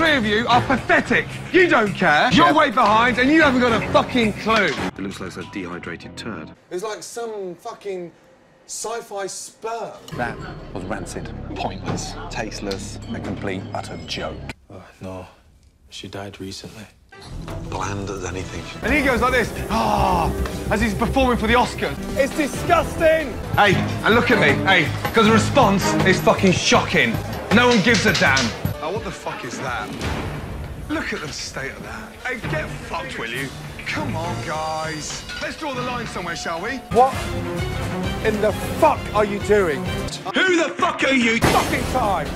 three of you are pathetic. You don't care. You're way behind and you haven't got a fucking clue. It looks like a dehydrated turd. It's like some fucking sci-fi sperm. That was rancid, pointless, tasteless, a complete, utter joke. Oh, no. She died recently. Bland as anything. And he goes like this, ah, as he's performing for the Oscars. It's disgusting. Hey, and look at me, hey, because the response is fucking shocking. No one gives a damn. Oh, what the fuck is that? Look at the state of that. Hey, get fucked, will you? Come on, guys. Let's draw the line somewhere, shall we? What in the fuck are you doing? Who the fuck are you? Fucking time!